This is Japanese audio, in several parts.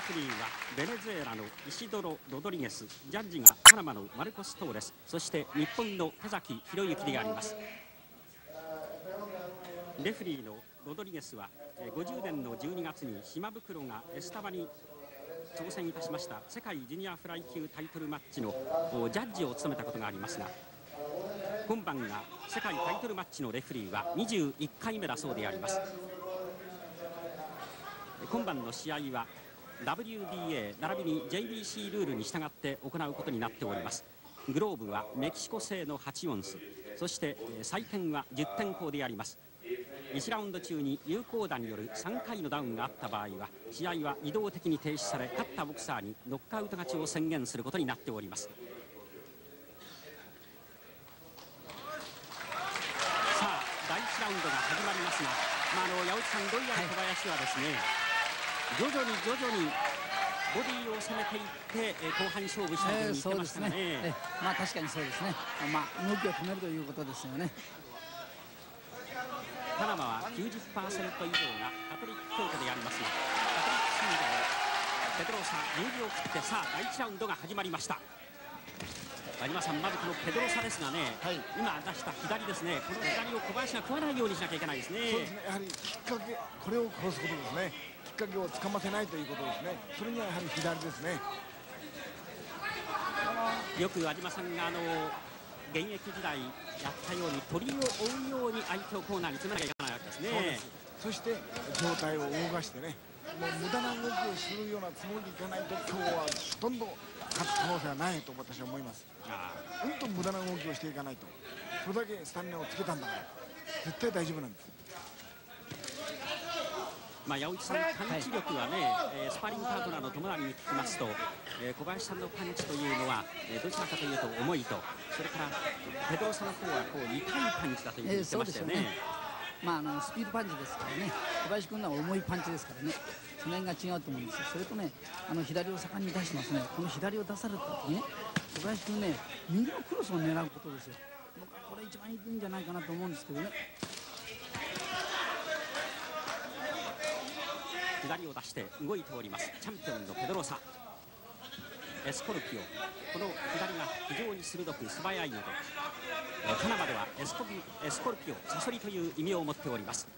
フリーはベネズエラのイシドロ・ロドリゲスジャッジがパナマのマルコス・トーレスそして日本の田崎博之であります。レフリーのロドリゲスは50年の12月に島袋がエスタバに挑戦いたしました世界ジュニアフライ級タイトルマッチのジャッジを務めたことがありますが今晩が世界タイトルマッチのレフリーは21回目だそうであります。今晩の試合は WBA 並びに JBC ルールに従って行うことになっております。グローブはメキシコ製の8オンスそして採点は10点法であります。1ラウンド中に有効打による3回のダウンがあった場合は試合は移動的に停止され勝ったボクサーにノックアウト勝ちを宣言することになっております。さあ第1ラウンドが始まりますが、まあ、あの八内さんロイヤル小林はですね、はい徐々に徐々にボディを攻めていって、えー、後半勝負したいと言ってましたね,、えー、ねまあ確かにそうですね、まあ、動きを止めるということですよね。パナマは90%以上がカトリック教徒でありますがカトリック信者のペドロサ10秒切ってさあ第1ラウンドが始まりました。有馬さんまずこのペドロサですがね、はい、今出した左ですね。この左を小林が食わないようにしなきゃいけないですね。そうですね。やはりきっかけこれを殺すことですね。きっかけをつかませないということですね。それにはやはり左ですね。よく有馬さんがあの現役時代やったように鳥を追うように相手をコーナーに詰めなきゃいけないわけですね。そして上体を動かしてねもう無駄な動きをするようなつもりでいかないと今日はほとんど勝つ可能性はないと私は思います。うんと無駄な動きをしていかないと。それだけスタミナをつけたんだから絶対大丈夫なんですまあ、八内さん、パンチ力はね、えー、スパーリングパートナーの友成に聞きますと、えー、小林さんのパンチというのは、えー、どちらかというと重いと、それからペドロさんの方はこう痛いパンチだというふうに言ってましたよね。えー、まあ、あのスピードパンチですからね、小林君のは重いパンチですからね、その辺が違うと思うんですよ、それとね、あの左を盛んに出してますね、この左を出された時ね、小林君ね、右のクロスを狙うことですよ、僕はこれ一番いいんじゃないかなと思うんですけどね。左を出して動いております。チャンピオンのペドロサ。エスコルピオ。この左が非常に鋭く素早いのでパナマではエスコビエスコルピオサソリという意味を持っております。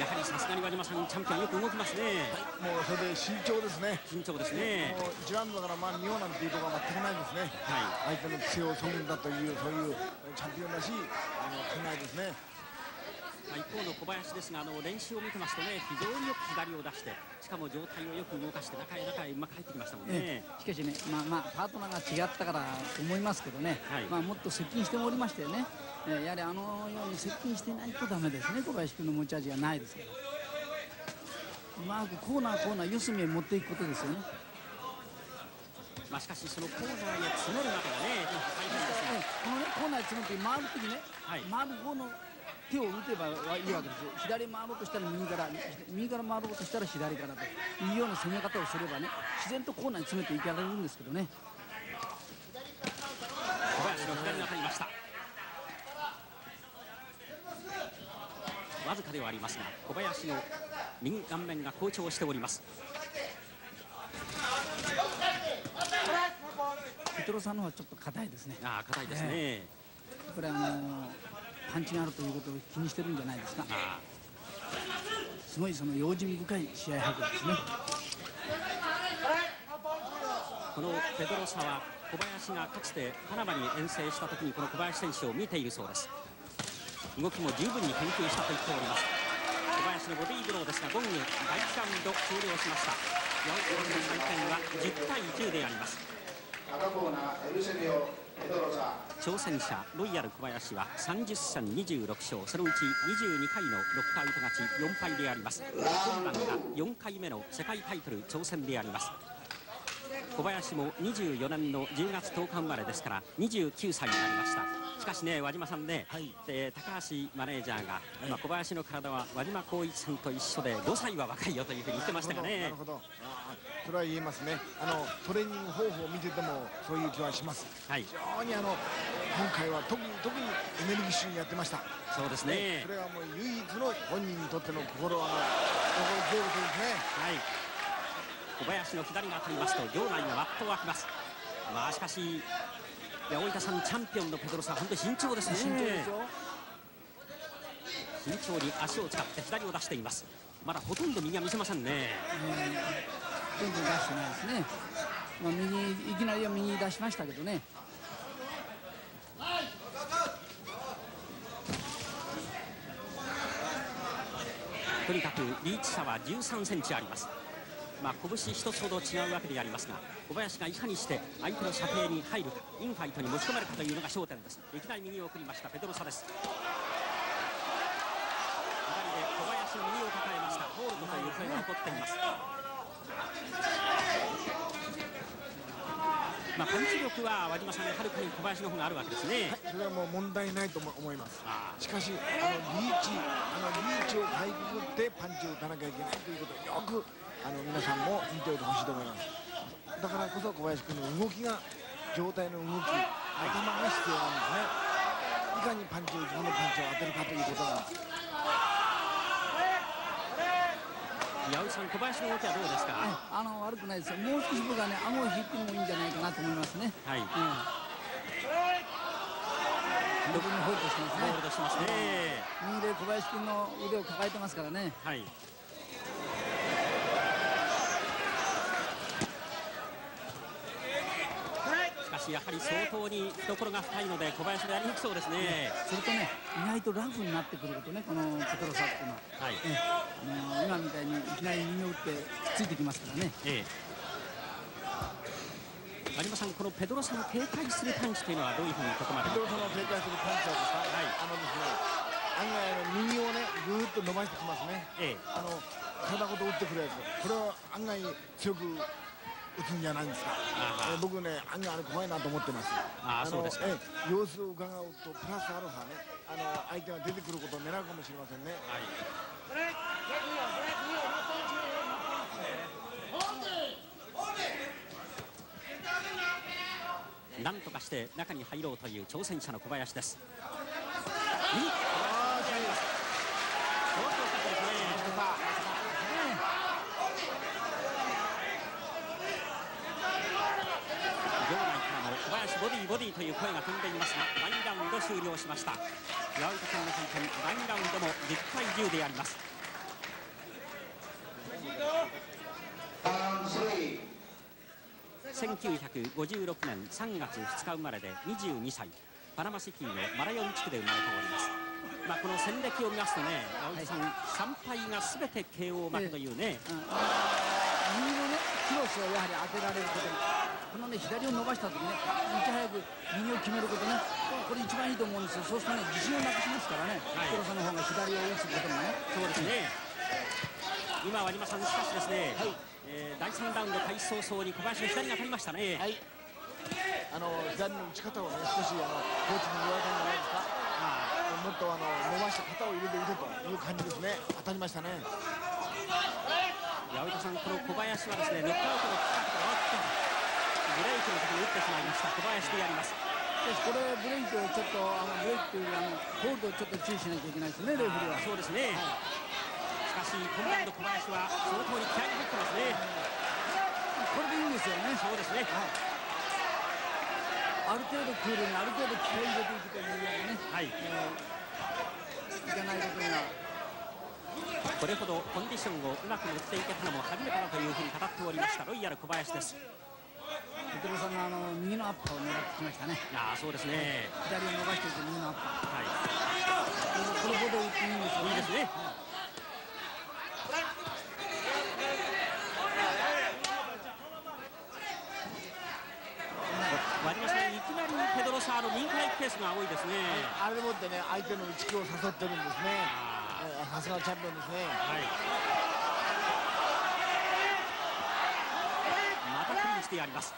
やはりさすがに和島さんチャンピオンよく動きますね、はい、もうそれで慎重ですね。慎重ですね。もう1ラウンドだからまあ見ようなんていうところは全くないですね、はい、相手の癖をそぐんだというそういうチャンピオンらしいあの考えですね一方の小林ですがあの練習を見てますとね非常によく左を出してしかも状態をよく動かして中へ中へうまく入ってきましたもんね、しかしねまあまあパートナーが違ったからと思いますけどね、はい、まあもっと接近しておりましてね、えー、やはりあのように接近していないとダメですね小林君の持ち味がないですから。うまくコーナーコーナー四隅へ持っていくことですよね。まあ、しかしそのコーナーへ詰めるまでがね大変ですねこのねコーナーへ詰めて回るときね、はい、回る方の手を打てばいいわけですよ。左回ろうとしたら右から右から回ろうとしたら左からというような攻め方をすればね自然とコーナーに詰めていかれるんですけどね。小林の左に当たりました。わずかではありますが小林の右顔面が好調しております。ペトロさんの方はちょっと硬いですね。ああ硬いですね、えー、これあのーパンチがあるということを気にしてるんじゃないですか。すごいその用心深い試合運びですね。このペドロサは小林がかつてパナマに遠征した時にこの小林選手を見ているそうです。動きも十分に研究したと言っております。小林のボディーブローですがゴング第1ラウンド終了しました。4分の採点は10対10であります。挑戦者ロイヤル小林は30戦26勝そのうち22回のノックアウト勝ち4敗であります。今晩が4回目の世界タイトル挑戦であります。小林も24年の10月10日生まれですから29歳になりました。しかしね和島さんね、はい、えー、高橋マネージャーが、はい、まあ、小林の体は和島光一さんと一緒で5歳は若いよというふうに言ってましたがね。なるほどそれは言えますね。あのトレーニング方法を見ててもそういう気はします、はい、非常にあの今回は特に特にエネルギッシュにやってました。そうですね。それはもう唯一の本人にとっての心は心強いことですね。はい小林の左が当たりますと場内がわっと湧きます。まあしかし大分さんチャンピオンのペドロサ本当に慎重ですね。慎重ですよ慎重に足を使って左を出しています。まだほとんど右は見せませんね。どん。どん出してないですね、まあ、右いきなりは右出しましたけどね。とにかくリーチ差は13センチありますまあ、拳一つほど違うわけでありますが小林がいかにして相手の射程に入るかインファイトに持ち込めるかというのが焦点です。いきなり右を送りましたペドロサです。左で小林の右を抱えました。ホールドという声が起こっています。まあ、パンチ力は和島さんはるかに小林の方があるわけですね、はい、それはもう問題ないと思います。しかしあのリーチあのリーチをかいくぐってパンチを打たなきゃいけないということをよくあの皆さんも見ておいてほしいと思います。だからこそ小林君の動きが状態の動き頭が必要なんですね。いかにパンチを自分のパンチを当てるかということなんです矢内さん小林の動きはどうですか、あの悪くないですよ。もう少し僕はね顎を引いてもいいんじゃないかなと思いますね。はい、うん僕にホールドしてますね。ホールドしますね。右で小林君の腕を抱えてますからね。はいしやはり相当に懐が深いので小林がやりにくそうですね、それとね意外とラフになってくることねこのペトロサっていうのは、はい。ねあの今みたいにいきなり右を打ってくっついてきますからね。ええ。有馬さんこのペドロさんの警戒するパンチというのはどういうふうにここまで？ペドロさんの警戒するパンチはですか、はい。あのですね案外あの右をねぐーっと伸ばしてきますね。ええ。あの体ごと打ってくるやつ。これは案外強く打つんじゃないんですか、えー僕ね案外あれ怖いなと思ってます。あーそうのですか。えー様子を伺うとプラスアルファねあの相手が出てくることを狙うかもしれませんね。はい。なんとかして中に入ろうという挑戦者の小林です。いいああそうです相当高いですね。場内からも小林ボディという声が飛んでいますが第2ラウンド終了しました。八百さんの回転第2ラウンドも10対10であります。1956年3月2日生まれで22歳。パナマシティのマラヨン地区で生まれております。まあこの戦歴を見ますとね青木さん、3敗が全て KO 負けというね、うん。右のねクロスをやはり当てられることに。このね左を伸ばした時ねいち早く右を決めることねこれ一番いいと思うんですよ。そうするとね自信をなくしますからね、はい。黒さんの方が左を打つことがね。そうですね。今有馬さんしかしですね、えー第3ラウンド開始早々に小林の左が当たりましたね、はい。あの左の打ち方をね少しあのコーチに言われたんじゃないですか。もっとあの伸ばして肩を入れて打てという感じですね。当たりましたね八百さんこの小林はですねノックアウトのブレイクの時に打ってしまいました。小林でやります。これブレイクをちょっとあのブレイクというあのホールドをちょっと注意しなきゃいけないですねレフェリーは。そうですね、しかし今ラウンド小林は相当に気合い入ってますね。これでいいんですよね。そうですね。ある程度クールにある程度気合い入れていくというようなねはい。いかないことにはこれほどコンディションをうまく持っていけたのも初めてだというふうに語っておりましたロイヤル小林ですペトロさんがあの右のアッパーを狙ってきましたね。ああそうですね。左を伸ばしていて右のアッパはい。ーこれほど打っていいんですよいいですね。割りましたいきなりペドロサーの右から行くケースが多いですね。あれでもってね相手の打ち気を誘ってるんですね。さすがチャンピオンですね。はい。またクリーンしてやります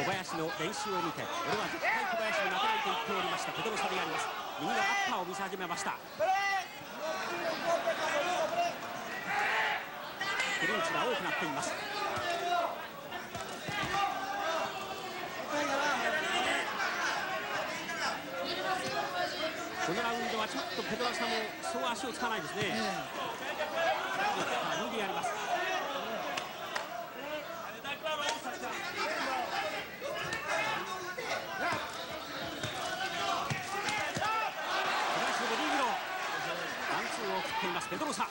小林の練習を見て俺は絶対小林に負けないと言っておりました。ペドロサであります。右のアッパーを見せ始めました。クリンチが多くなっています。このラウンドはちょっとペドラサもそう足をつかないですね、え無理ありますっていますペドロサ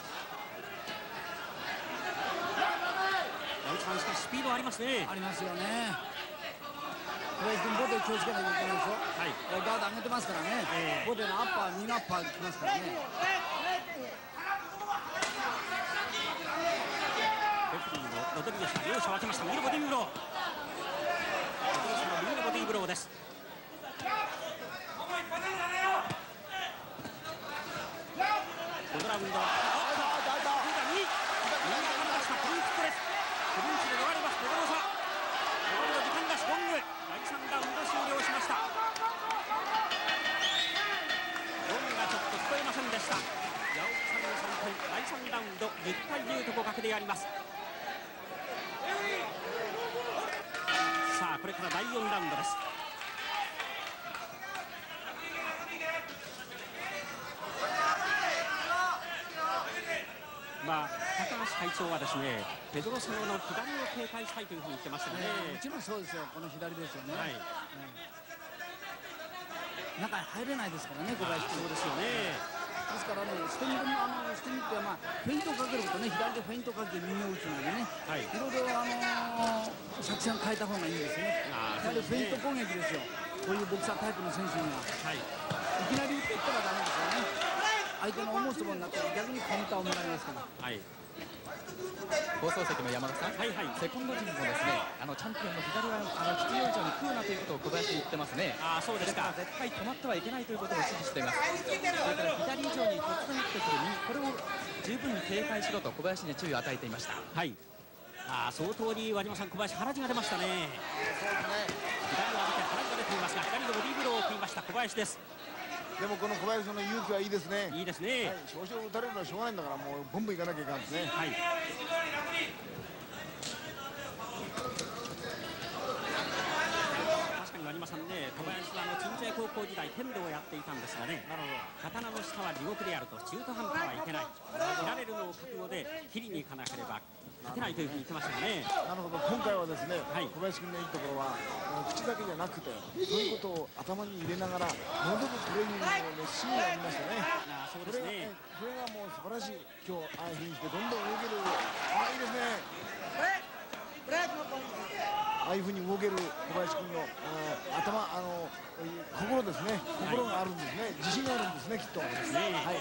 山内さんしかしスピードありますねありますよね。小林君ボディ気をつけないけないでしょ、はい、ガード上げてますからね、えー、ボディのアッパー右アッパーきますからね。レフリーのロドリゲスが両者分けました。右のボディーブロー。右のボディーブローですラウンドは右が離れましたプリンスプレスプリンスで逃れますペドロサ残りの時間がしゴング第3ラウンド終了しましたゴングがちょっと聞こえませんでした八百さんの3点第3ラウンド10対10と互角でやりますさあこれから第4ラウンドです。まあ、高橋会長はですねペドロサノの左を警戒したいというふうに言ってましたね、もちろんそうですよ。この左ですよね、はい。うん、中に入れないですからね小林君。そうですよねですからね、捨て身あの捨て身ってまあフェイントをかけることね、左でフェイントをかけて右を打つのでね、はい、いろいろあのー、作戦を変えた方がいいんですね。やはりフェイント攻撃ですよ。こういうボクサータイプの選手には、はい、いきなり打っていったらダメですよね。相手の思うつぼになって逆にカウンターをもらいますから。はい放送席の山田さん、はいはい、セコンド陣もですねあのチャンピオンの左はあの必要以上に食うなということを小林に言ってますね。あそうですか。絶対止まってはいけないということを指示しています。それから左以上に突然打ってくる右これを十分に警戒しろと小林に注意を与えていました。はい。あ相当に和島さん小林腹地が出ましたね。そうですね。左を当てて腹地が出ていますが左のボディーブローを食いました小林ですでもこの小林の勇気はいいですね。いいですね、はい、少々打たれるのはしょうがないんだからもうボンボンいかなきゃいかんですね。はい。確かに和島さんね。小林はあの鎮西高校時代剣道をやっていたんですがねなるほど刀の下は地獄であると中途半端はいけない。切られるのを覚悟で切りに行かなければ勝てないというふうに言ってましたよね。なるほど。今回はですね、はい、小林君のいいところは口だけじゃなくてそういうことを頭に入れながら戻るトレーニングの熱心にやりましたね。そうですね。これがもう素晴らしい今日ああいうふうにしてどんどん動けるああいいですね。ああいうふうに動ける小林君の頭あの心ですね。心があるんですね、はい、自信があるんですねきっと。ね。はい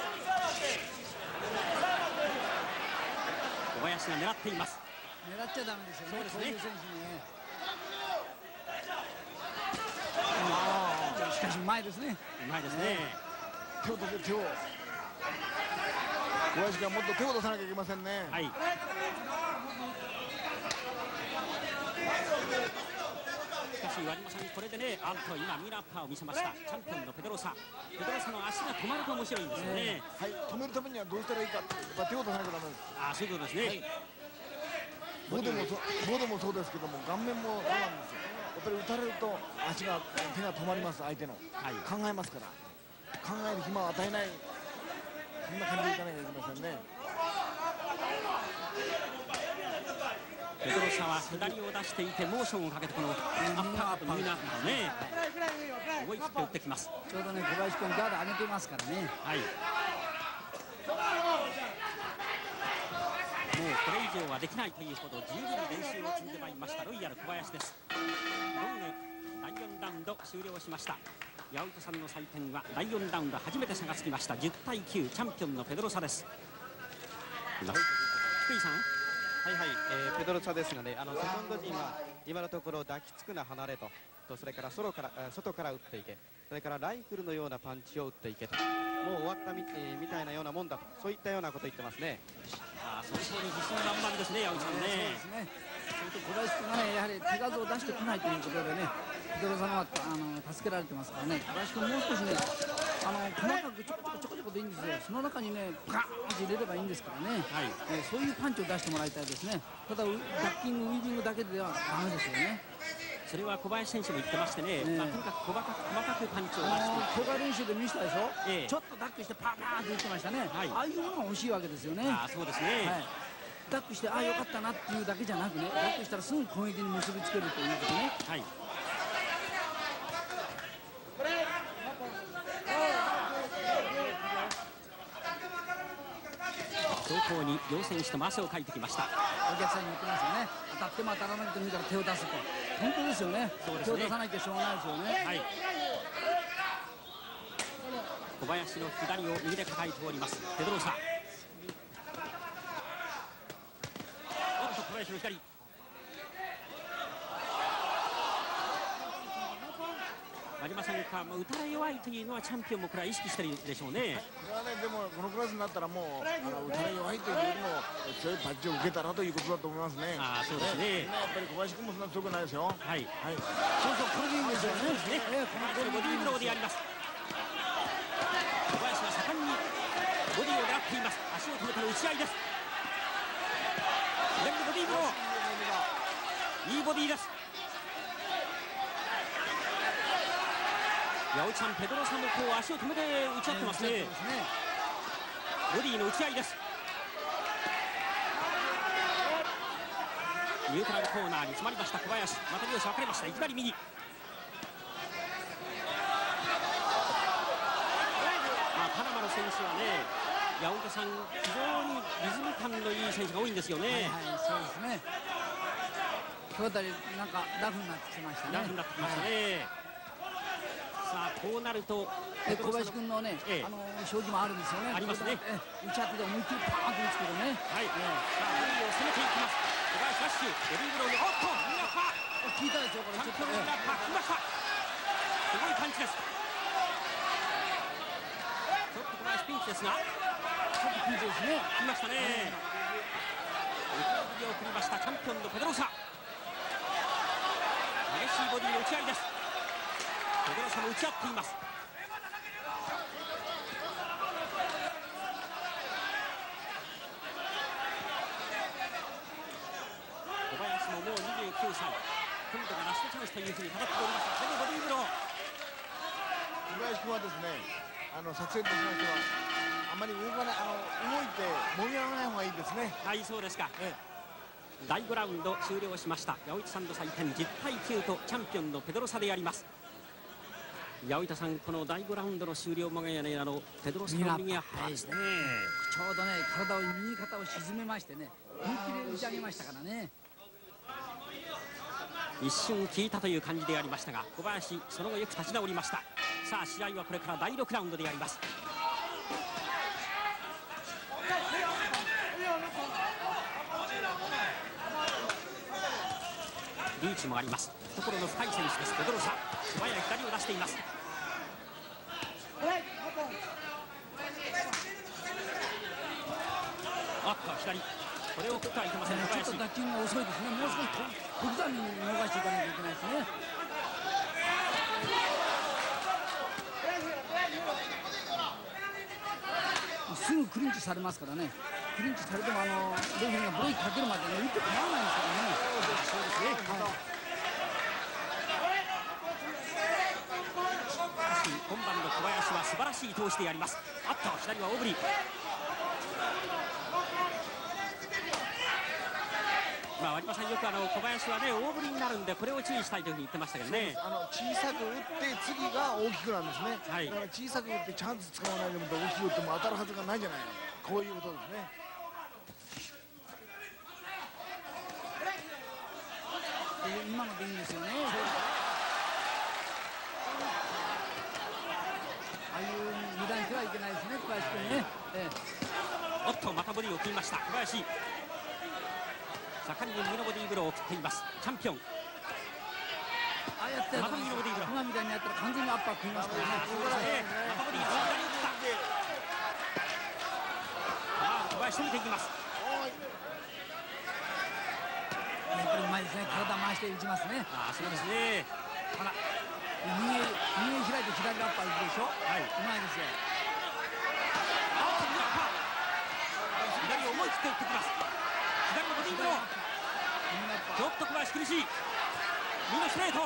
小林が狙っています。狙っちゃダメですよね。そうですね。選手にね。しかしうまいですね。うまいですね。手を出せ手を小林がもっと手を出さなきゃいけませんね。はいしかし割島さんこれでねあんと今ミラーパーを見せました。チャンピオンのペドロサ。ペドロサの足が止まると面白いんですよね、はい、止めるためにはどうしたらいいか手を出さなきゃダメです。あそういうことですね、はい。棒でも棒でもそうですけども顔面もそうなんですよ。やっぱり打たれると足が手が止まります相手の、はい、考えますから。考える暇を与えない。そんな感じでいかなきゃいけませんねペドロサは左を出していてモーションをかけてこのアッパーアップ右のアッパーね思い切って打ってきます。ちょうどね小林君ガード上げていますからね。はい。もうこれ以上はできないというほど十分に練習を積んでまいりましたロイヤル小林です。ロング第4ラウンド終了しました。八百さんの採点は第4ラウンド初めて差がつきました。10対9チャンピオンのペドロサです。福井さん？はいはい、えー、ペドロサですがねあのセコンド陣は今のところ抱きつくな離れと。とそれからソロから外から打っていけ。それからライフルのようなパンチを打っていけと。もう終わったみ,、えー、みたいなようなもんだと。そういったようなこと言ってますね。あ相当に自信満々ですね八木さんね、そうですね。それと小林君がねやはり手数を出してこないということでねペドロはあの助けられてますからね。小林君もう少しねあの細かくちょこちょこちょこちょこでいいんですよ。その中にねパーンって入れればいいんですからね、はい。えー、そういうパンチを出してもらいたいですね。ただダッキングウィービングだけではダメですよね。それは小林選手も言ってましてね、ねまあ、とにかく細かく細かくパンチを出あして。の強化練習で見せたでしょ、ええ。ちょっとダックしてパンパンって打ってましたね、はい。ああいうものが欲しいわけですよね、ああそうですね、はい、ダックしてああよかったなっていうだけじゃなくねダックしたらすぐ攻撃に結びつけるということね。はい。走行に両選手とも汗をかいてきました。お客さんに言ってますよね当たっても当たらなくてもいいから手を出すと本当ですよねそうですね手を出さなきゃしょうがないですよね、はい。小林の左を右で抱えております。ペドロサ。おっと小林の左。和島さんか、まあ、打たれ弱いというのはチャンピオンもこれは意識してるでしょうね。これはねでもこのクラスになったらもうあの打たれ弱いというよりも強いパンチを受けたらということだと思いますねああそうですねやっぱり小林君もそんな強くないですよはい。はいそうそうこれでいいんですよねね、ええこのこれボディーブローでやります。小林は盛んにボディーを狙っています。足を止めての打ち合いです。左のボディーブロー。いいボディーです。八百ペドロさんもこう足を止めて打ち合ってますね。ボディーの打ち合いです。ニュートラルコーナーに詰まりました小林。また両者分かれました。いきなり右。まあ、パナマの選手はね、八百さん、非常にリズム感のいい選手が多いんですよね。はいはいそうですね今日あたりなんかラフになってきましたねラフになってきましたね。さあ、こうなると、え小林君のね、ええあの将棋もあるんですよね。ありますねええ打ち当てで思いっきりパーンと打つけどね。はい、さあ、ボディを攻めていきます。小林ラッシュ、ボディーブローに、おっと、ミラッパいたでしょこれちょっとミラッパー、来ました。すごいパンチです。ちょっと小林ピンチですが、ちょっとピンチですね。来ましたね。腕を振りましたチャンピオンのペドロサ。激しいボディの打ち合いです。ペドロサも打ち合っています。小林ももう29歳。今度がラストチャンスというふうに語っておりました。そのボディーブロー。小林君はですねあの作戦としましてはあまり動かないあの動いて盛り上がらない方がいいですねはい、そうですか。え第5ラウンド終了しました八百板さんの採点10対9とチャンピオンのペドロサであります八百板さんこの第5ラウンドの終了間際ねあのペドロサの右アッパーですね、ちょうどね体を右肩を沈めましてね本気で打ち上げましたからね。一瞬効いたという感じでありましたが小林その後よく立ち直りました。さあ試合はこれから第6ラウンドでやります。リーチもあります懐の深い選手ですペドロサ素早い左を出していますあっと左これを食ってはいけません小林ちょっと打球が遅いですね。もう少し小刻みに逃していかなきゃいけないですね。すぐクリンチされますからね。クリンチされてもあのレフェリーがブレーキかけるまでね打って構わないんですからね。そうですね。今晩の小林は素晴らしい投手であります。あっと左は大振りまあ割間さんよくあの小林はね大振りになるんでこれを注意したいというふうに言ってましたけどね。あの小さく打って次が大きくなんですね、はい。だから小さく打ってチャンス使わないでも大きく打っても当たるはずがないじゃない。こういうことですね。今のでいいんですよね。ああいう油断してはいけないですね、小林君ね。ええ。おっとまたボディを切りました。小林。盛んに右のボディーブローを切っています。チャンピオン。ああやってまた右のボディーブロー。今みたいにやったら完全にアッパー食いますからね。ええまたボディー左に打った。さあ小林攻めていきます。やっぱりうまいですね。体回して打ちますね。ああそうですね。ほら、右へ右へ開いて左アッパー打つでしょ？はい。うまいですよ。あっと右アッパー左を思い切って打ってきます。左のボディーブローちょっと小林苦しい。右のストレート。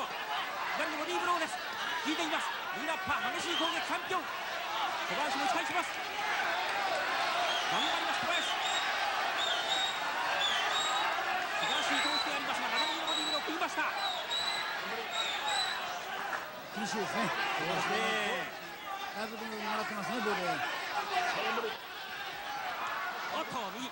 左のボディーブローです。効いています。右ラッパー激しい攻撃チャンピオン。小林も期待します。頑張ります小林。素晴らしい投手でありますが長右のボディーブロー食いました厳しいですね。そうですねだいぶでももらってますねボールおっと右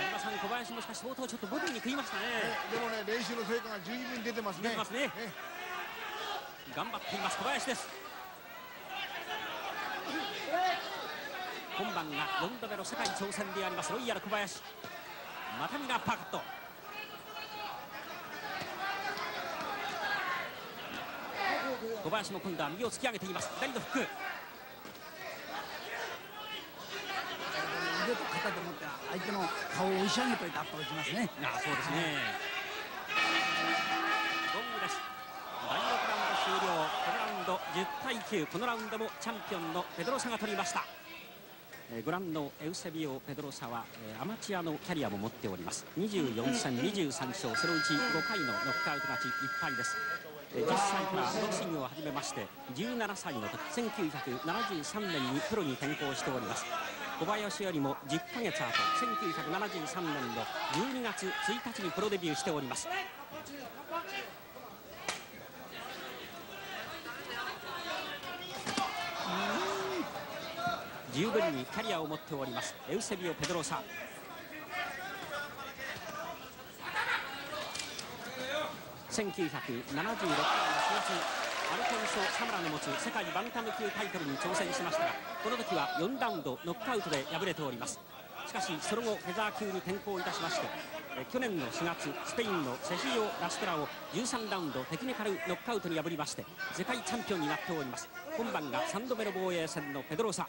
山さん小林もしかし相当ちょっとボディに食いましたね。でもね練習の成果が十分に出てます。ね出てます。ねえ頑張っています。小林。です今晩が4度目の世界挑戦であります。ロイヤル小林。また右アッパーカット小林も今度は右を突き上げています。左のフック。腕と肩で持って相手の顔を押し上げといてアッパー打ちますね。あそうですね。ゴングです第6ラウンド終了。このラウンド10対9このラウンドもチャンピオンのペドロサが取りました。えーご覧のエウセビオ・ペドロサは、えーアマチュアのキャリアも持っております。24戦23勝。そのうち5回のノックアウト勝ち。1敗です。えー10歳からボクシングを始めまして17歳の時1973年にプロに転向しております。小林よりも10ヶ月後1973年の12月1日にプロデビューしております。十分にキャリアを持っておりますエウセビオ・ペドロサ。1976年の4月アルコンソ・サムラの持つ世界バンタム級タイトルに挑戦しましたがこの時は4ラウンドノックアウトで敗れております。しかしその後フェザー級に転向いたしましてえ去年の4月スペインのセヒオ・ラストラを13ラウンドテクニカルノックアウトに破りまして世界チャンピオンになっております。今晩が3度目の防衛戦のペドロサ。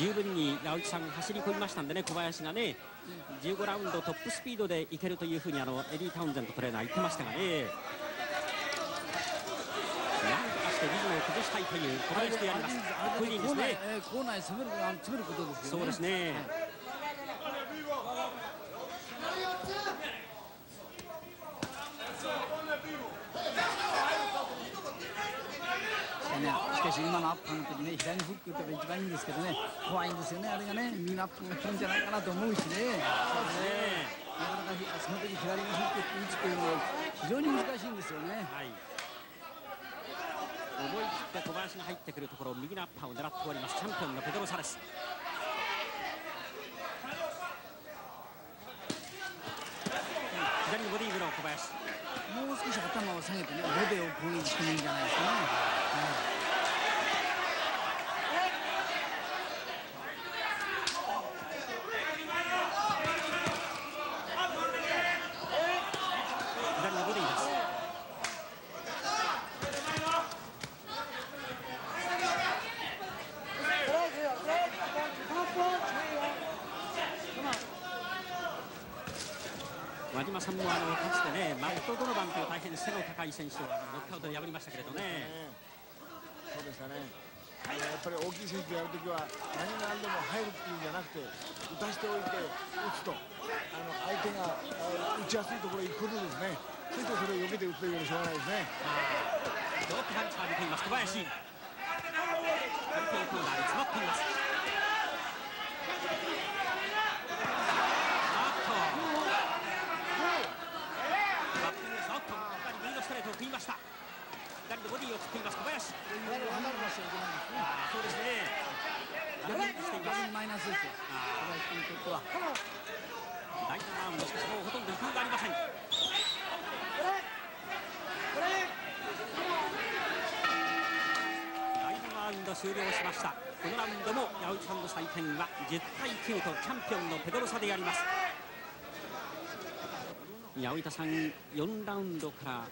十分に青木さん走り込みましたんでね小林がね15ラウンドトップスピードでいけるというふうにあのエディ・タウンゼントトレーナー言ってましたがね。なんとかしてリズムを崩したいという小林でやります。かっこいいですコーナーねえーコーナーに攻める詰めることですよね。そうですね。ね、しかし今のアップの時ね左にフック打てば一番いいんですけどね怖いんですよねあれがね右のアップが来るんじゃないかなと思うしね。なかなかその時左にフック打つというのは非常に難しいんですよね。はい。思い切って小林が入ってくるところ右のアッパーを狙っております。チャンピオンのペドロサです左のボディーブロー小林。もう少し頭を下げてねボディを攻撃してもいいんじゃないですかね、左のボディーです和島さんもあのかつてねマット・ドノバンという大変背の高い選手をあのノックアウトで破りましたけれどねね。そうでしたね。あのやっぱり大きい選手やるときは何が何でも入るっていうんじゃなくて打たしておいて打つとあの相手があ打ちやすいところに行くことですね。そしてそれを避けて打つというよりしょうがないですね。ドロップパンチが出ています。小林。回転コーナーに詰まっていますあっとバッティングですおっと左右のストレートを食いました左のボディを切っています小林。離れましちゃいけないんですね。そうですね。マイナスですよ小林君にとっては第7ラウンドしかしもうほとんど時間がありません。第7ラウンド終了しました。このラウンドも八百さんの採点は10対9とチャンピオンのペドロサであります。八百板さん4ラウンドか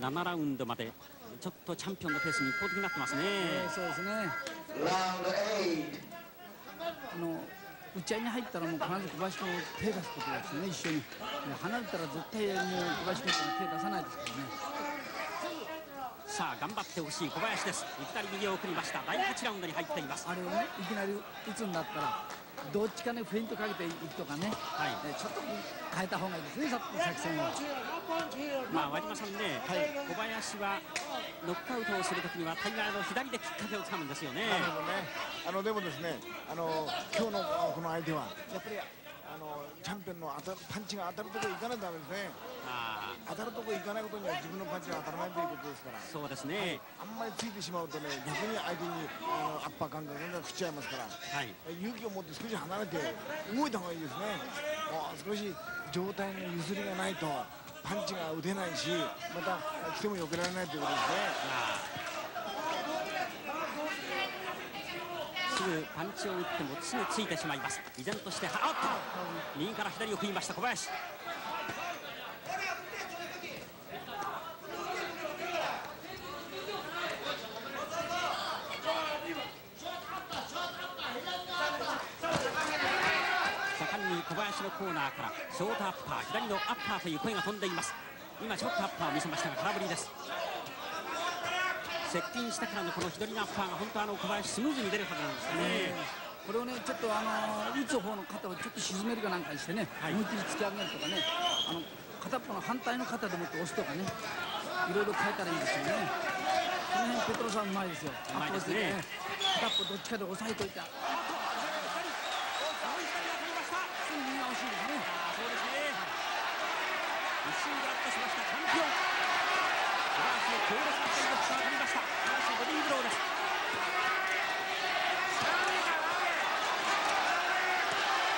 ら7ラウンドまでちょっとチャンピオンのペースに一方的になってますね、えーそうですね.あの打ち合いに入ったらもう必ず小林君を手出すことですよね。一緒に。で離れたら絶対もう小林君手出さないですからね。さあ頑張ってほしい小林です。いきなり右を送りました。第8ラウンドに入っています。あれをねいきなり打つんだったらどっちかねフェイントかけていくとかね、はい。えちょっと変えた方がいいですねさ作戦をまあ和島さんね、小林はノックアウトをするときにはタイガーの左できっかけをつかむんですよね。ねあのでもですねあの今日のこの相手はやっぱりあのチャンピオンの当たるパンチが当たるところ行かないとダメですね。あ当たるところ行かないことには自分のパンチが当たらないということですから。あそうですね。あんまりついてしまうとね逆に相手にあのアッパー感覚が振っちゃいますから。はい。勇気を持って少し離れて動いた方がいいですね。もう少し状態の譲りがないとパンチが打てないしまた来ても避けられないということですね。すぐパンチを打ってもすぐついてしまいます。依然としてあっと右から左を食いました小林盛んに小林のコーナーからショートアッパー左のアッパーという声が飛んでいます。今ちょっとアッパーを見せましたが空振りです。接近してからのこの左のアッパーが本当あの小林スムーズに出るはずなんですよね。これをねちょっとあの打つ方の肩をちょっと沈めるかなんかにしてね、はい。思いっきり突き上げるとかねあの片っぽの反対の肩でもって押すとかねいろいろ変えたらいいですよね。この辺ペトロさんうまいですよ。うまいですね。アップして片っぽどっちかで押さえといてすぐ右が欲しいですねそうですね一瞬グラッとしましたチャンピオン小林の強烈なスイングが当たりました小林のボディーブローです。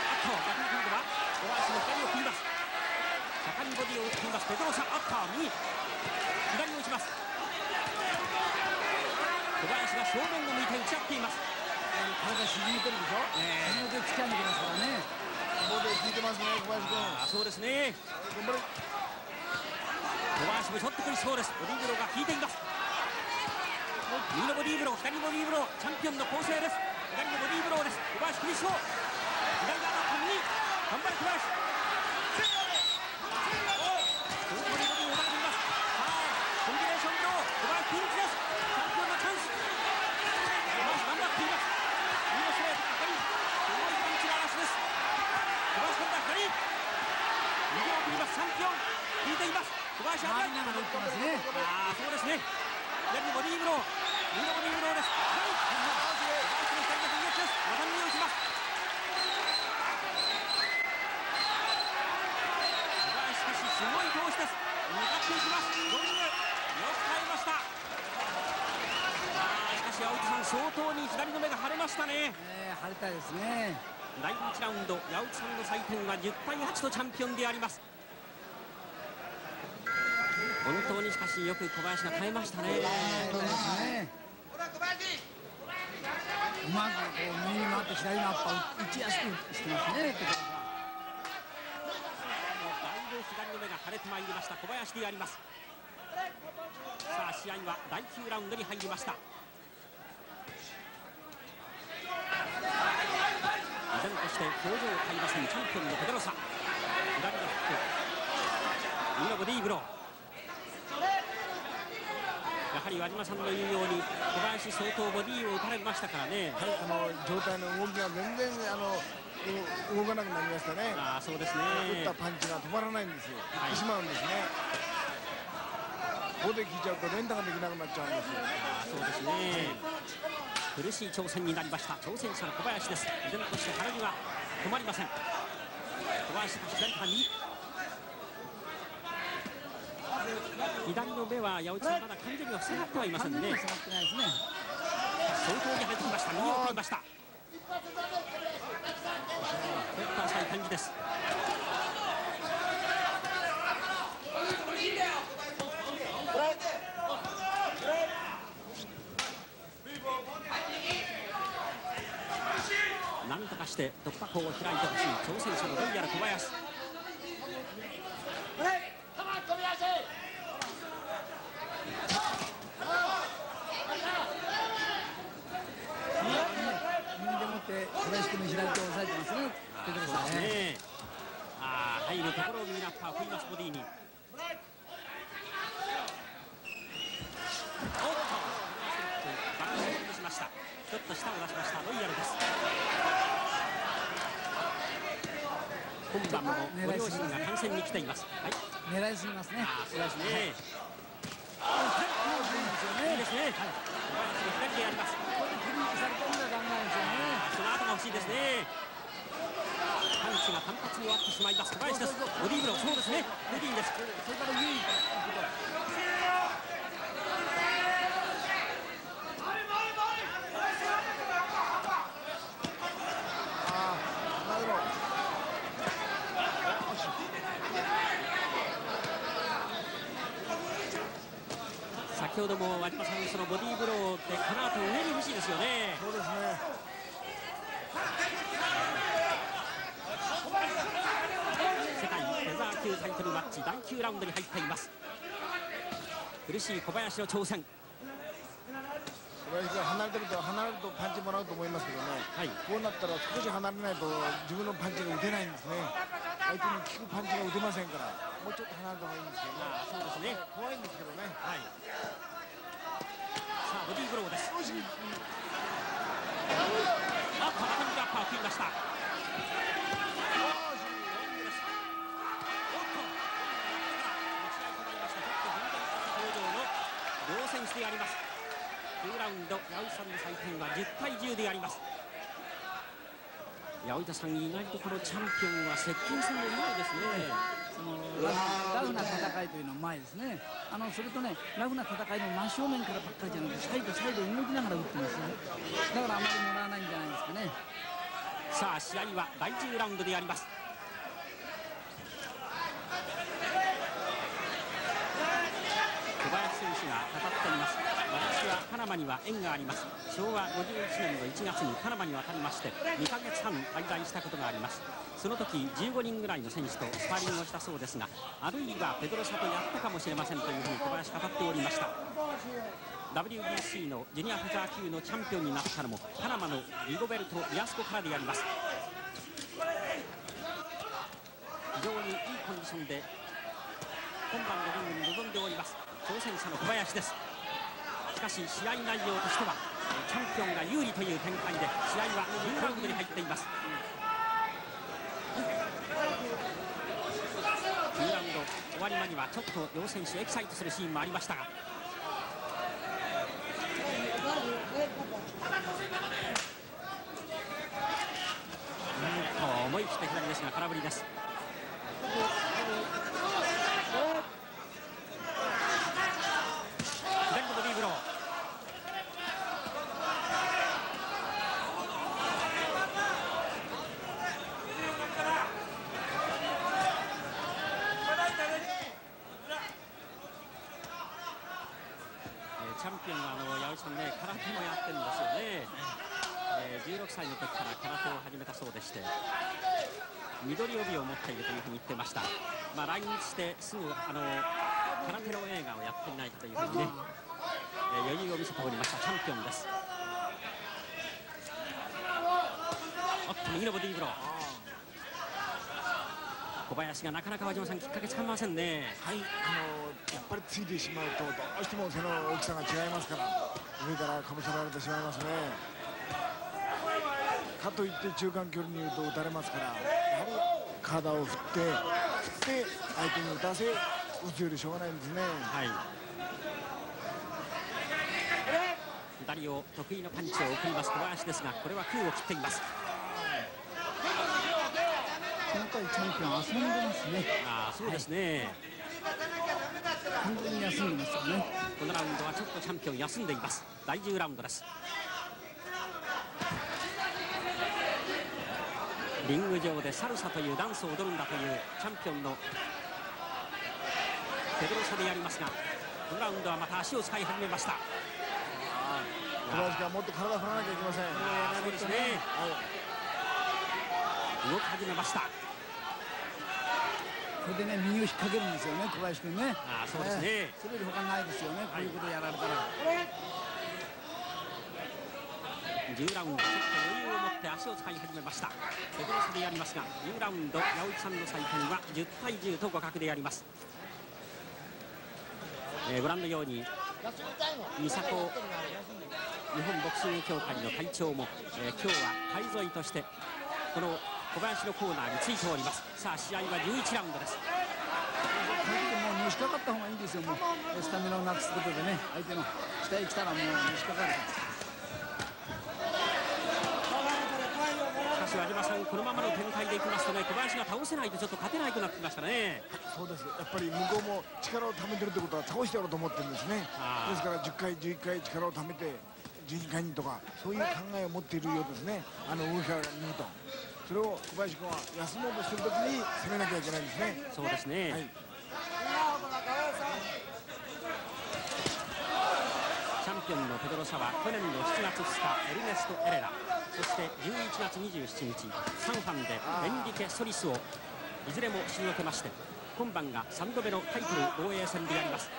あっと逆に今度は小林の左を切ります。盛んにボディを打っています。ペトロサあっと右。左に打ちます。小林が正面を向いて打ち合っています。体沈めてるでしょ、ええ。沈めて突き上げてますからね。ボディ効いてますね小林君。あそうですね。頑張れ。小林もちょっと苦しそうです。ボディーブローが効いています右のボディーブロー左のボディーブローチャンピオンの構成です。左のボディーブローです。小林苦しそう左側の右頑張れ小林相当にボディーを打たれていますさあコンビネーションブロー小林ピンチですチャンピオンのチャンス小林頑張っています右のストレートが左すごいパンチの嵐です小林今度は左右を送りますチャンピオン引いています小林危ない回りながら打ってますねああそうですね左のボディーブロー右のボディーブローですはい小林の左の反撃ですまた右を打ちます小林しかしすごい投手です向かっていきますロングよく耐えましたあーしかし青木さん相当に左の目が腫れましたねえー、張りたいですね。第1ラウンド八内さんの採点は10対8とチャンピオンであります。本当にしかしよく小林が耐えましたね。ねうまくこう右に回って左のアッパー打ちやすくしてますね。だいぶ左の目が腫れてまいりました。小林であります。さあ試合は第9ラウンドに入りました依然として表情を変えません。チャンピオンのペドロサ。左のフック。右のボディーブロー。やはり和島さんの言うように小林相当ボディーを打たれましたからね。はいあの状態の動きが全然あのう動かなくなりましたね。ああそうですね。打ったパンチが止まらないんですよ、はい。行ってしまうんですね。ここで効いちゃうと連打ができなくなっちゃうんですよ。あそうですね苦しい挑戦になりました。挑戦者の小林です。依然として腹には止まりません。小林が左から右左の目は八内さんまだ完全には塞がってはいませんね。相当に入ってきました。右を取りました。ペッパーさい感じですなんとかして突破口を開いてほしい。挑戦者のロイヤル小林。右でもって小林君の左手を押さえてますね。ペトロさんね。ね。ああ入るところを右ナッパー振りますボディにちょっと舌を出しましたロイヤルです今晩もご両親が観戦に来ています。はい狙いすぎますね。あそうですね。い。い。ですよねい。い。ですね小林が左でやりますこれフリーズされてるのはダメなんですよねその後が欲しい。ですねパンチが単発に終わってしまい。ます小林ですボディーブローそうですねルディンですそれから優位ああなるほど先ほども和島さんそのボディーブローってこの後上に欲しいですよね。そうですね。世界フェザー級タイトルマッチ第9ラウンドに入っています。苦しい小林の挑戦。小林が離れてると離れるとパンチもらうと思いますけどね、はい。こうなったら少し離れないと自分のパンチが打てないんですね。相手に効くパンチが打てませんから。もうちょっと離れた方がいいんですけどねそうですね。怖いんですけどね。はいボディーブローです。あこの感じでアッパーを食いました。両選手であります9ラウンドヤウさんの採点は10対10であります八百さん意外とこのチャンピオンは接近戦もうまいですね。そのラフな戦いというのはうまいですね。あのそれとねラフな戦いの真正面からばっかりじゃなくてサイドサイド動きながら打ってますね。だからあまりもらわないんじゃないですかね。さあ試合は第10ラウンドであります小林選手が語っています。私はパナマには縁があります。昭和51年の1月にパナマに渡りまして2ヶ月半滞在したことがあります。その時15人ぐらいの選手とスパーリングをしたそうですがあるいはペドロサとやったかもしれませんというふうに小林語っておりました。WBC のジュニアフェザー級のチャンピオンになったのもパナマのリゴベルト・リアスコからであります。非常にいいコンディションで今晩のリングに臨んでおります。挑戦者の小林です。しかし試合内容としてはチャンピオンが有利という展開で試合は10ラウンドに入っています。10ラウンド終わり間にはちょっと両選手エキサイトするシーンもありましたが。うんと思い切って左ですが空振りです左のボディーブローえーチャンピオンはあの八百さんね空手もやってるんですよね、えー16歳の時から空手を始めたそうでして緑帯を持っているというふうに言ってました、まあ、来日してすぐあの空手の映画をやっていないかというふうにね、えー余裕を見せておりました。チャンピオンです。おっと右のボディーブロー。小林がなかなか和島さんきっかけつかめませんね。はいあのやっぱりついてしまうとどうしても背の大きさが違いますから上からかぶせられてしまいますね。かといって中間距離に言うと打たれますからやはり体を振って振って相手に打たせ打つよりしょうがないんですね。はい。左を得意のパンチを送ります小林ですがこれは空を切っています今回チャンピオン遊んでますね。ああそうですね、完全に休んでますよね。このラウンドはちょっとチャンピオン休んでいます。第10ラウンドです。リング上でサルサというダンスを踊るんだというチャンピオンのペドロサでやりますがこのラウンドはまた足を使い始めました。小林がもっと体振らなきゃいけません。そうですね。動き始めましたこれでね右を引っ掛けるんですよね小林君ね。ああそうですね。ええ。それより他ないですよね、こういうことやられたら。10ラウンドちょっと余裕を持って足を使い始めました。ペドロサでやりますが10ラウンド八百さんの採点は10対10と互角でやります、えーご覧のように美佐子日本ボクシング協会の会長も、えー、今日は会添いとしてこの小林のコーナーについております。さあ試合は11ラウンドです。もうのしかかった方がいいんですよ。もうスタミナをなくすことでね相手の下へ来たらもうのしかかるしかし和島さんこのままの展開でいきますとね小林が倒せないとちょっと勝てないとなってきましたね。そうです。やっぱり向こうも力をためてるってことは倒してやろうと思ってるんですね。ですから10回11回力をためて12回にとかそういう考えを持っているようですね。あの動きから見るとそれを小林君は休もうとしてる時に攻めなきゃいけないんですね。そうですね、はい。チャンピオンのペドロサは去年の7月2日エルネスト・エレラ。そして11月27日サンファンでエンリケ・ソリスをいずれも退けまして今晩が3度目のタイトル防衛戦であります。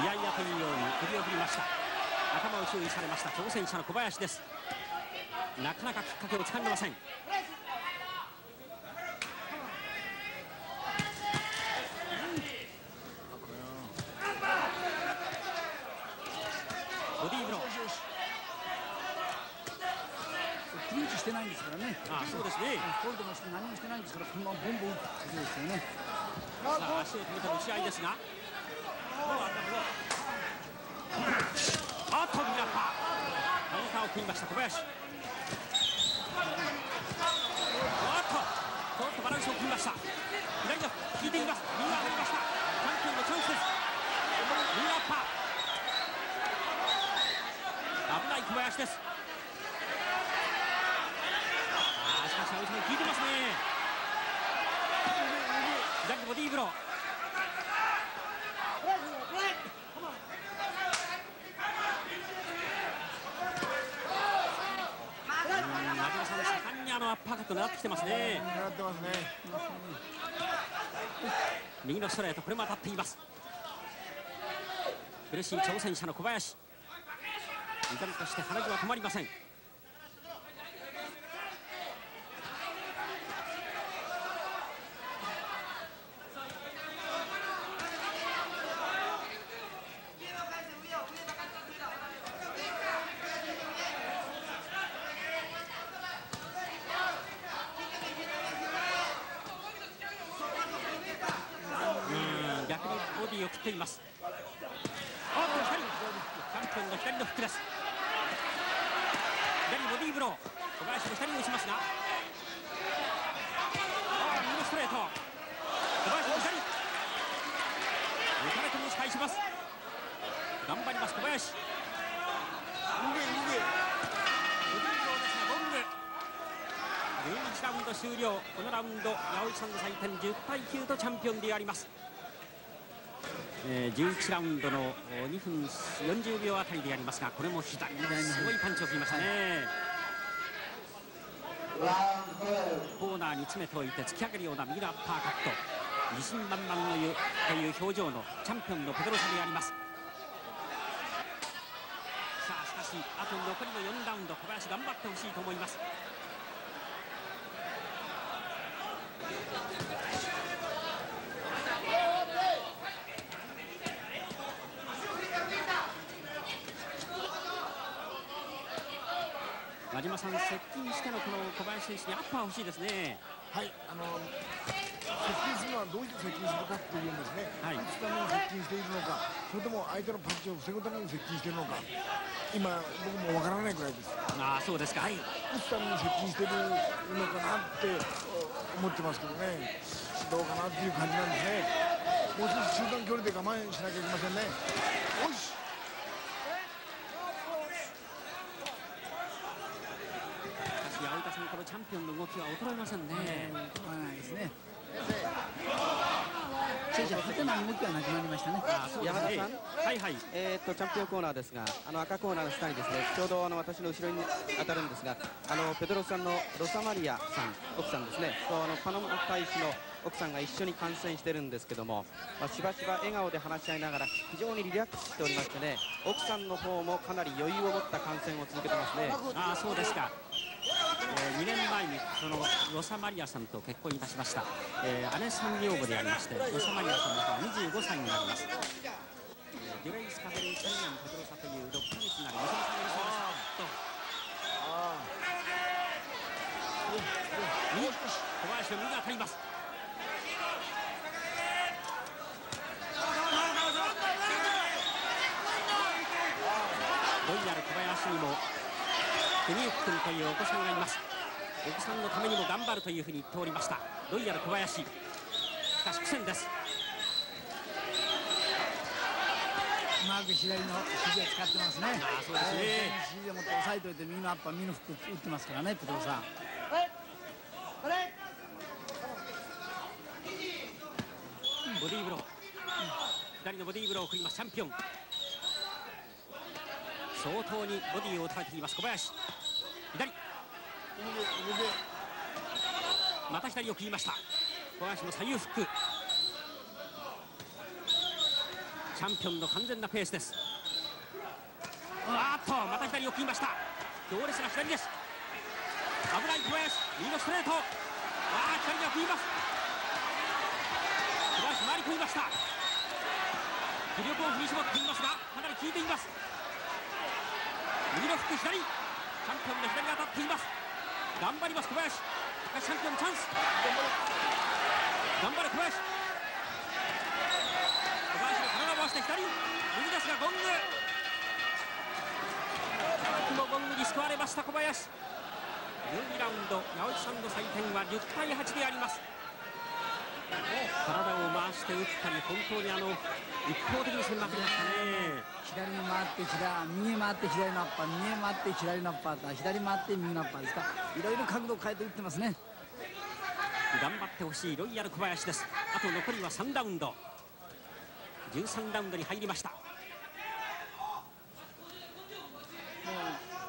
いやいやというように首を振りました。仲間を注意されました挑戦者の小林ですなかなかきっかけをつかめません。ボディーブロー。クリンチしてないんですからね。あそうですね。ホールドもして何もしてないんですからこのままボンボン打つですよね。さあ足を止めての打ち合いですがあっとミラッパーカウンターを組みました小林。あっとちょっとバランスを組みました。左が効いています。右が上がりました。チャンピオンのチャンスです。ミラッパー。危ない小林です。あしかし青木さん効いてますね。左ボディーブローあのアッパーカット狙ってきてますね。狙ってますね。右のストレートこれも当たっています。苦しい挑戦者の小林。依然として鼻血は止まりませんを切っています。おっと左チャンピオンの左のフックです左ボディーブロー。小林の左に打ちますが。ああ右のストレート。小林の左打たれても打ち返します。頑張ります小林。逃げ逃げボディーブローですがゴング。11ラウンド終了。このラウンド八百さんの採点10対9とチャンピオンであります。え、11ラウンドの2分40秒あたりでやりますがこれも左のすごいパンチを切りましたね。コーナーに詰めておいて突き上げるような右のアッパーカット。自信満々のいうという表情のチャンピオンのペドロサであります。さあしかしあと残りの4ラウンド小林頑張ってほしいと思います。島さん、接近してのこの小林選手にアッパー欲しいですね。はい、あの接近するのはどうして接近するかっていうんですね、はい、打つために接近しているのか、それとも相手のパンチを防ぐために接近しているのか、今、僕もわからないくらいです。あそうですか、はい、打つために接近しているのかなって思ってますけどね、どうかなっていう感じなんですね。もう少し中間距離で我慢しなきゃいけませんね。よしこのチャンピオンの動きは衰えませんね。衰えないですね。勝てない動きはなくなりましたね。山田さん、はいはい。えっとチャンピオンコーナーですが、あの赤コーナーの下にですね、ちょうどあの私の後ろに当たるんですが、あのペドロさんのロサマリアさん、奥さんですね。とあのパナマ大使の奥さんが一緒に観戦してるんですけども、まあ、しばしば笑顔で話し合いながら非常にリラックスしておりましてね奥さんの方もかなり余裕を持った観戦を続けてますねああそうですかえー、2年前にそのロサマリアさんと結婚いたしました、えー、姉さん女房でありましてロサマリアさんの方は25歳になります。デュレイスカフェリー宣言ペトロサという6ヶ月なり娘さんにしましたとあ小林の右が当たりますロイヤル小林にも国行君というお子さんがいます。お子さんのためにも頑張るというふうに言っておりました。ロイヤル小林。しかし苦戦です。うまく左の肘を使ってますね。あそうですね。えー肘でもって押さえといて右のアッパー右のフック打ってますからねペトロさん。ボディーブロー。左のボディーブローを送ります。チャンピオン相当にボディーを打たれています。小林。左。また左を切りました。小林の左右フック。チャンピオンの完全なペースです。あーっとまた左を切りました。強烈な左です。危ない小林。右のストレート。ああ左が食います。小林回り込みました。気力を振り絞っていますがかなり効いています。右のフック左。チャンピオンの左が当たっています。頑張ります小林。チャンピオンチャンス。頑張れ小林。小林の体を回して左。右ですがゴング。もゴングに救われました小林。12ラウンド八百さんの採点は10対8であります。体を回して打ったり本当にあの一方的に攻めまくりましたね。左に回って左右に回って左のアッパー右に回って左のアッパー左回って右のアッパーですかいろいろ角度を変えて打ってますね。頑張ってほしいロイヤル小林です。あと残りは3ラウンド13ラウンドに入りました。もう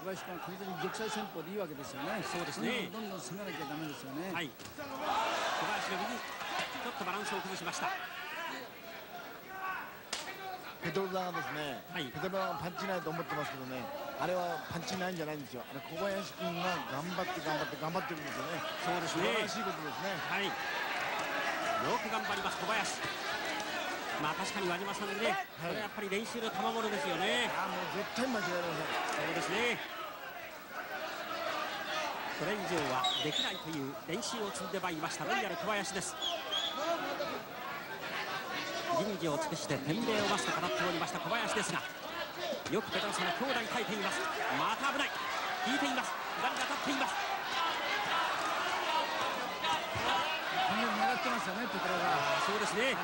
小林君は完全に玉砕戦法でいいわけですよね。そうですね。どんどん攻めなきゃダメですよね、はい。小林の右。ちょっとバランスを崩しました。ペトがですね、はい。ペトがパンチないと思ってますけどねあれはパンチないんじゃないんですよ。あれ小林君が頑張って頑張って頑張ってるんですよね。そうですね。素晴らしいことですね。はい。よく頑張ります小林。まあ確かに和島さんね、これやっぱり練習の賜物ですよね。ああもう絶対間違いありません。そうですね。これ以上はできないという練習を積んでまいりましたロイヤル小林です人事を尽くして天命を増すと語っておりました小林ですがよくペトロさんの強打に耐えています。また危ない。引いています。左が当たっています。完全に狙ってますよねペトロが。あそうですね。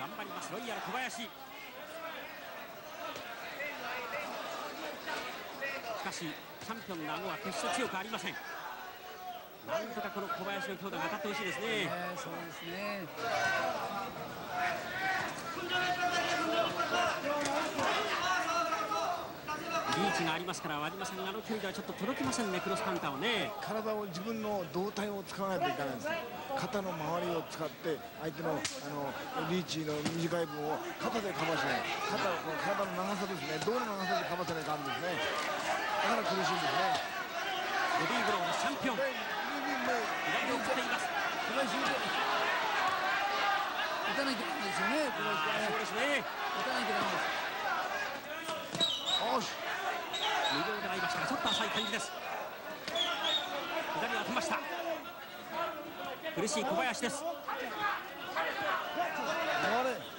頑張ります。ロイヤル小林。しかしチャンピオンの顎は決して強くありませんなんとかこの小林の強打が当たってほしいですね。えーそうですね。リーチがありますから和島さんがあの距離ではちょっと届きませんね。クロスカウンターをね。体を自分の胴体を使わないといけないんです。肩の周りを使って相手のあのリーチの短い分を肩でカバーしない。肩をこの体の長さですね。胴の長さでカバーせないかんですね。だから苦しいんですね。ボディーブローのチャンピオン。でもう左を振っています小林打たなきゃダメですよね小林はねそうですね打たなきゃダメですよし無料で合いましたがちょっと浅い感じです左を当てました苦しい小林です回れ。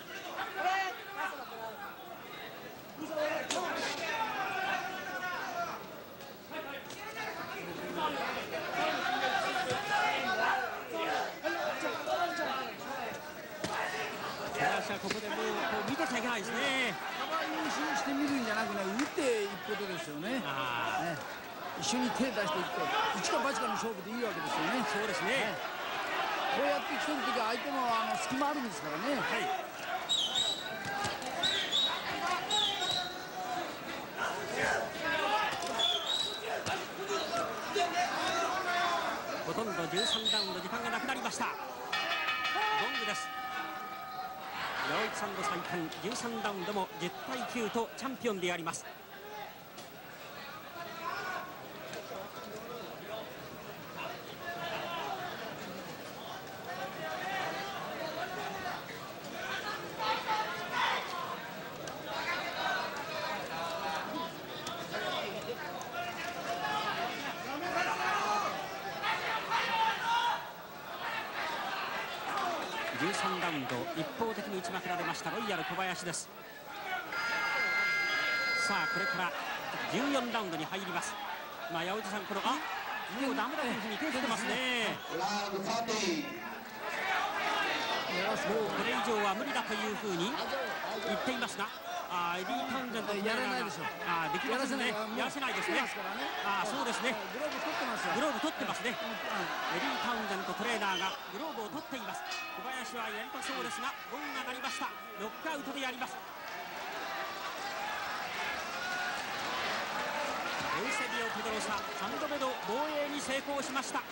ここでもうこう見てちゃいけないですね。カバー優秀してみるんじゃなくね打っていくことですよね。あね。一緒に手出していって一か八かの勝負でいいわけですよね。あそうですね。こうやって来てる時は相手のあの隙間あるんですからね。はい。ほとんど13ラウンド時間がなくなりました。ゴングです陽一さんの3冠13ラウンドも10対9とチャンピオンであります13ラウンド一方的に打ちまくられましたロイヤル小林です。さあこれから14ラウンドに入ります。まあ八百屋さんこのあもうダメだというふうに手をつけてますね。Round 40. もうこれ以上は無理だというふうに言っていますがあーエディ・タウンゼントとやらないでしょあーできませんね。やらせないですね。あーそうですね。グローブ取ってますよ。グローブ取ってますね。エディ・タウンゼントトレーナーがグローブを取っています。小林はやりたそうですがゴンが鳴りました。ノックアウトでやります。エウセビオ・ペドロサ3度目の防衛に成功しました